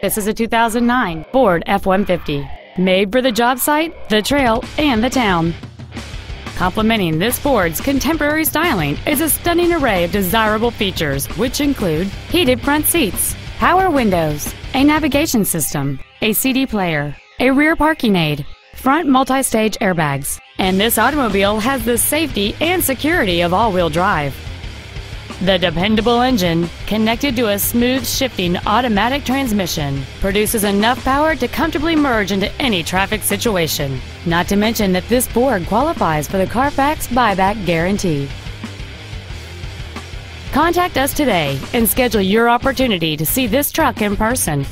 This is a 2009 Ford F-150. Made for the job site, the trail, and the town. Complementing this Ford's contemporary styling is a stunning array of desirable features, which include heated front seats, power windows, a navigation system, a CD player, a rear parking aid, front multi-stage airbags, and this automobile has the safety and security of all-wheel drive. The dependable engine, connected to a smooth shifting automatic transmission, produces enough power to comfortably merge into any traffic situation. Not to mention that this Ford qualifies for the Carfax buyback guarantee. Contact us today and schedule your opportunity to see this truck in person.